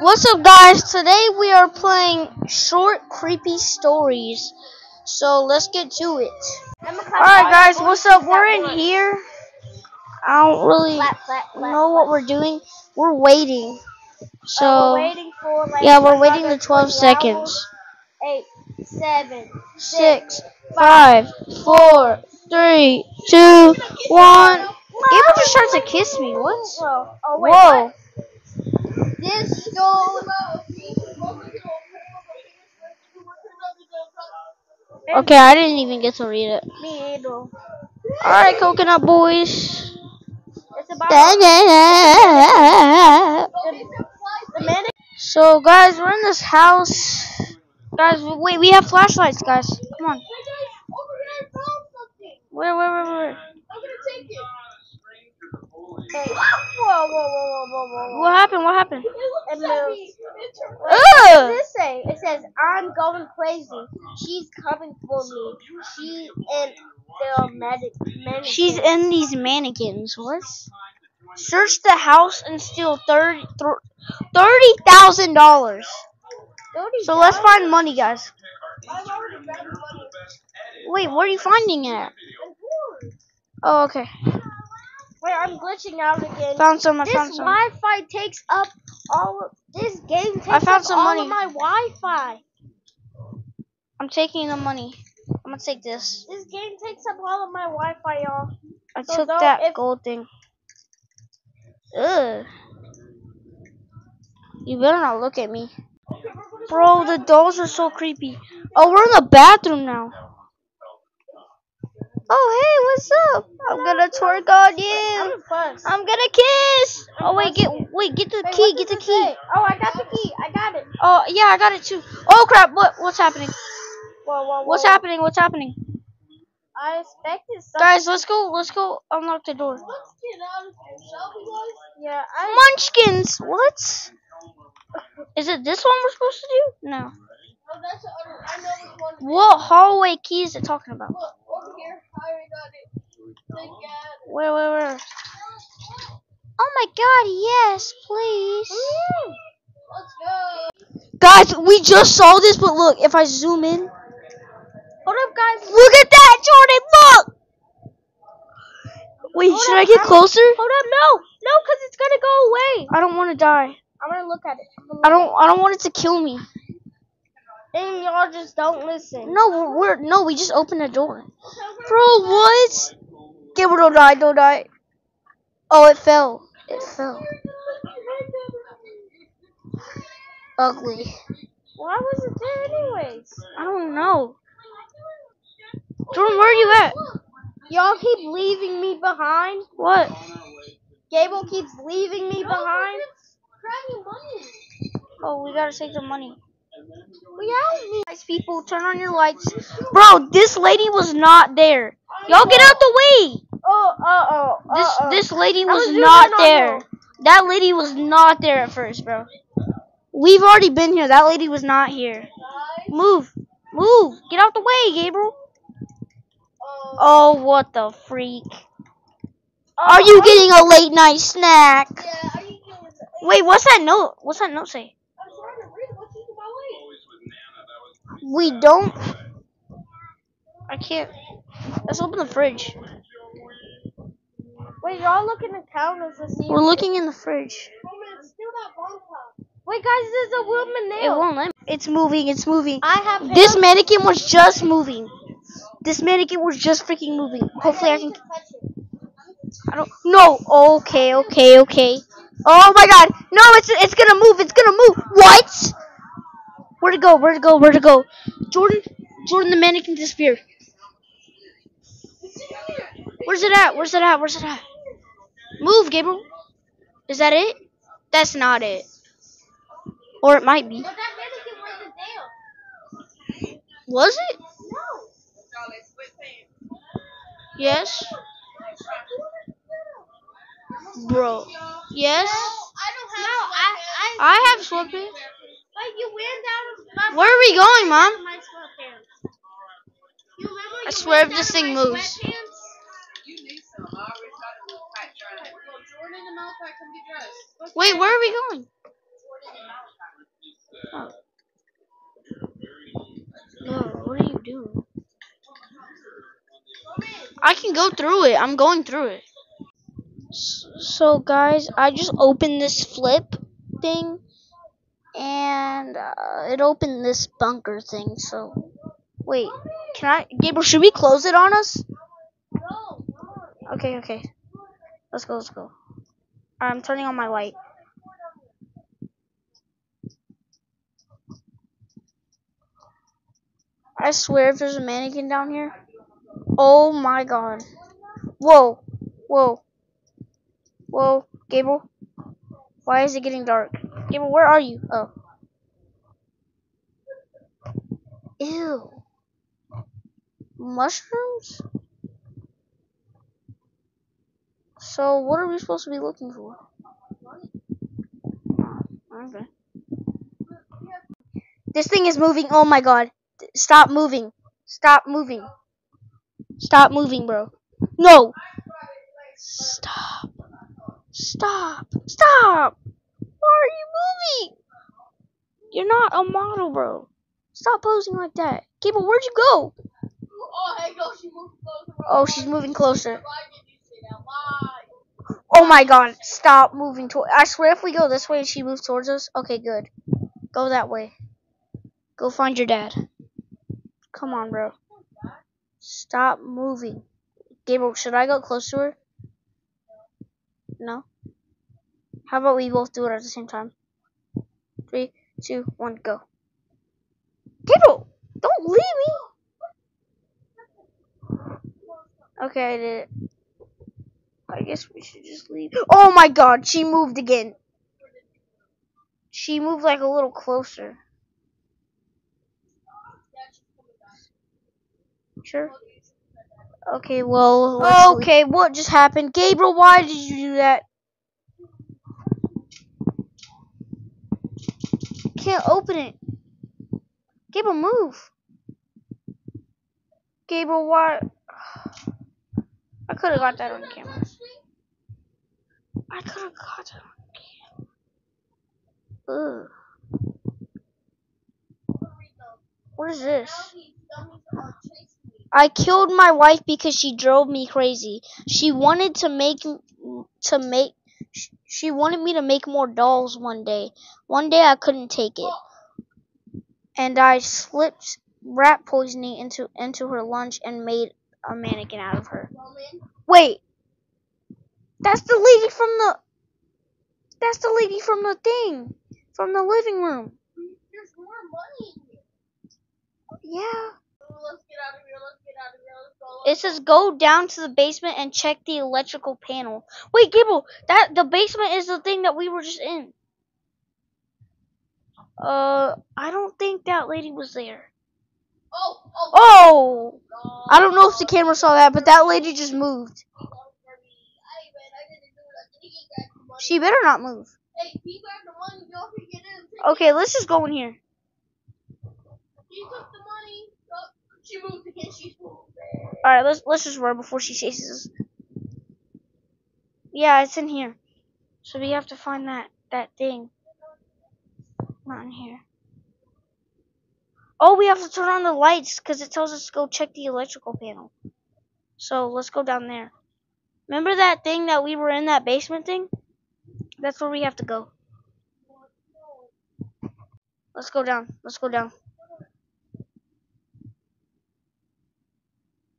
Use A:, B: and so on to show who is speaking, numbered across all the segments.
A: What's up, guys? Today we are playing short, creepy stories. So let's get to it. Alright, guys, what's up? We're in here. I don't really know what we're doing. We're waiting. So,
B: oh, we're waiting for like
A: yeah, we're waiting the 12
B: 20
A: seconds.
B: hours. Eight, seven,
A: Six, five, four, three, two, one. Gabriel just tried to kiss me. What?
B: Whoa! Oh wait.
A: Whoa.
B: what? This.
A: Okay, I didn't even get to read it.
B: Me either.
A: Alright, coconut boys.
B: It's about.
A: So, guys, we're in this house. Guys, wait, we have flashlights, guys. Come on. Where, where, where, where?
B: Hey. Whoa! Whoa! Whoa! Whoa! Whoa! Whoa!
A: What happened? What happened?
B: It moves. What
A: Ugh!
B: does this say? It says, I'm going crazy. She's coming for me. She and the medic. mannequin.
A: She's in these mannequins. What? Search the house and steal thirty thirty thousand dollars. So let's find money, guys. Wait, where are you finding it? at? Oh, okay.
B: Wait, I'm glitching out again.
A: Found some. I
B: this
A: found some.
B: This Wi-Fi takes up all of this game. Takes
A: I found
B: up
A: some
B: all
A: money.
B: of my Wi-Fi.
A: I'm taking the money. I'm gonna take this.
B: This game takes up all of my Wi-Fi, y'all.
A: I
B: So
A: took that gold thing. Ugh. You better not look at me. Bro, the dolls are so creepy. Oh, we're in the bathroom now. Oh, hey, what's up? I'm gonna twerk on you. I'm gonna kiss. Oh wait, get wait, get the key, get the key.
B: Oh, I got the key. I got it.
A: Oh yeah, I got it too. Oh crap! What what's happening?
B: Whoa, whoa, whoa.
A: What's happening? What's happening?
B: I expected something.
A: Guys, let's go. Let's go. Unlock the door.
B: Yeah, I.
A: Munchkins. What? Is it this one we're supposed to do? No. Oh, What hallway key is it talking about? Where, where, where? Oh my god, yes, please. Let's go, Guys, we just saw this, but look, if I zoom in.
B: Hold up, guys.
A: Look at that, Jordan, look! Wait,
B: Hold
A: should
B: up,
A: I get closer?
B: Hold up, no, no, cause it's gonna go away.
A: I don't want to die.
B: I'm gonna look at it.
A: I don't I don't want it to kill me.
B: At. And y'all just don't listen.
A: No, we're, we're no, we just opened the door. Bro, what? Gabriel, don't die, don't die. Oh, it fell. It fell. Ugly.
B: Why was it there anyways?
A: I don't know. Jordan, where are you at?
B: Y'all keep leaving me behind.
A: What?
B: Gable keeps leaving me behind.
A: Oh, we gotta take the money.
B: We out.
A: Guys, people, turn on your lights. Bro, this lady was not there. Y'all get out the way.
B: Oh, uh oh.
A: This
B: uh-oh.
A: this lady was
B: was
A: not there.
B: her.
A: That lady was not there at first, bro. We've already been here. That lady was not here. Move. Move. Get out the way, Gabriel. Oh, what the freak. Are you getting a late night snack?
B: Yeah, are you doing it?
A: Wait, what's that note? What's that note say?
B: I'm trying to read what's in my way.
A: We don't. I can't. Let's open the fridge.
B: Wait, y'all looking at counters to see.
A: We're looking in the fridge.
B: It's still that bomb pop. Wait, guys, there's a woman
A: It won't let me. It's moving. It's moving.
B: I have.
A: This mannequin was just moving. This mannequin was just freaking moving. Hopefully I can. I don't. No. Okay. Okay. Okay. Oh my God. No. It's it's gonna move. It's gonna move. What? Where to go? Where to go? Where to go? Jordan. Jordan. The mannequin disappeared. Where's it at? Where's it at? Where's it at? Move, Gabriel. Is that it? That's not it. Or it might be.
B: But that mannequin wasn't there.
A: Was it?
B: No.
A: Yes. Bro. Yes.
B: No, I don't have. No, I. I.
A: I have sweatpants.
B: Like you went down.
A: Where are we going, Mom?
B: My. You
A: I swear
B: went
A: if this
B: down
A: thing moves.
B: sweatpants?
C: Jordan and Malachi come get dressed.
A: Wait, where are we going? Oh. No, what are you doing? I can go through it. I'm going through it. So, guys, I just opened this flip thing, and uh, it opened this bunker thing. So, wait, can I, Gabriel? Should we close it on us? Okay, okay. Let's go. Let's go. I'm turning on my light. I swear, if there's a mannequin down here, oh my god. Whoa, whoa, whoa, Gable. Why is it getting dark? Gable, where are you? Oh. Ew. Oh. Mushrooms? So, what are we supposed to be looking for? Okay. This thing is moving. Oh my god. Stop moving. Stop moving. Stop moving, bro. No. Stop. Stop. Stop. Why are you moving? You're not a model, bro. Stop posing like that. Cable, where'd you go?
B: Oh, hey, go. She moved closer.
A: Oh, she's moving closer.
B: Why did you say that? Why?
A: Oh my god. Stop moving toward. I swear if we go this way and she moves towards us. Okay, good. Go that way. Go find your dad. Come on, bro. Stop moving. Gabriel, should I go close to her? No? How about we both do it at the same time? Three, two, one, go. Gabriel, don't leave me. Okay, I did it. I guess we should just leave. Oh my god, she moved again. She moved like a little closer. Sure. Okay, well. let's leave. Okay, what just happened? Gabriel, why did you do that? Can't open it. Gabriel, move. Gabriel, why? I could have got that on camera. I could have got that on camera. Ugh. What is this? I killed my wife because she drove me crazy. She wanted to make to make she wanted me to make more dolls one day. One day I couldn't take it. And I slipped rat poisoning into into her lunch and made a mannequin out of her. Wait. That's the lady from the That's the lady from the thing. From the living room.
B: There's more money in here.
A: Yeah.
B: Let's get out of here. Let's get out of here. Let's go.
A: It says go down to the basement and check the electrical panel. Wait, Gable, that the basement is the thing that we were just in. Uh, I don't think that lady was there.
B: Oh, oh,
A: Oh,
B: oh.
A: I don't know if the camera saw that, but that lady just moved.
B: Hey, man, I didn't do nothing. He grabbed the money.
A: She better not move.
B: Hey, he grabbed the money. Don't forget it. Take
A: Okay, let's just go in here.
B: it. He took the money. Oh, she moved again. She's moved.
A: All right, let's let's just run before she chases us. Yeah, it's in here. So we have to find that that thing. In here. Oh, we have to turn on the lights because it tells us to go check the electrical panel. So let's go down there. Remember that thing that we were in that basement thing? That's where we have to go. Let's go down. Let's go down.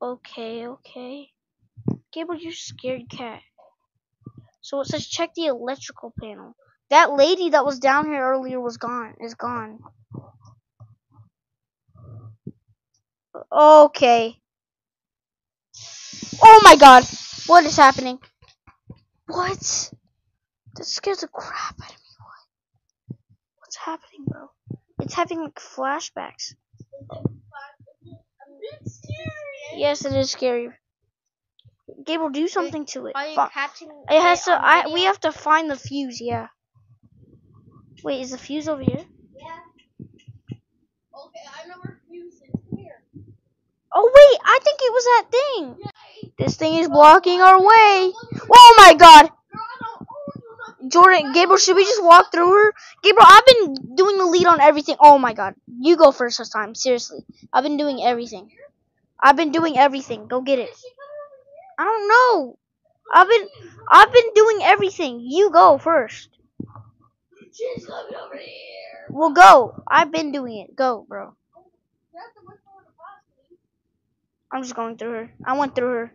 A: Okay, okay. Gabriel, you scared cat. So it says check the electrical panel. That lady that was down here earlier was gone. Is gone. Okay. Oh my god. What is happening? What? That scares the crap out of me. What? What's happening, bro? It's having like flashbacks. Yes, it is scary. Gabriel, do something to it.
B: Are you
A: Fi-
B: catching
A: It has to. I. We have to find the fuse. Yeah. Wait, is the fuse over here?
B: Yeah. Okay, I know where fuse is. Here.
A: Oh wait, I think it was that thing.
B: Yeah.
A: This thing is blocking our way. Oh my god.
B: Girl, I don't owe you nothing.
A: Jordan, Gabriel, should we just walk through her? Gabriel, I've been doing the lead on everything. Oh my god. You go first this time. Seriously. I've been doing everything. I've been doing everything. Go get it. I don't know. I've been I've been doing everything. You go first.
B: She's coming over here.
A: Well go. I've been doing it. Go, bro. I'm just going through her. I went through her.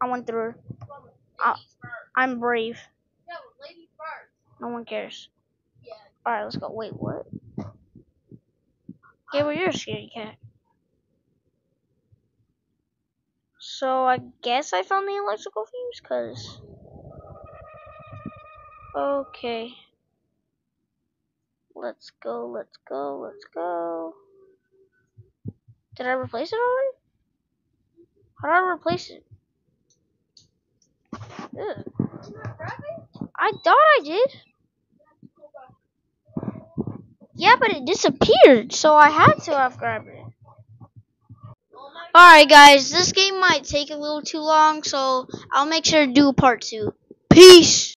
A: I went through her. I, I'm brave.
B: No, ladies first.
A: No one cares.
B: Yeah.
A: Alright, let's go. Wait, what? Gabriel, you're a scary cat. So I guess I found the electrical fuse, cause. Okay. Let's go. Let's go. Let's go. Did I replace it already? How did I replace it? Ugh. I thought I did. Yeah, but it disappeared, so I had to have grabbed it. Alright, guys, this game might take a little too long, so I'll make sure to do part two. Peace!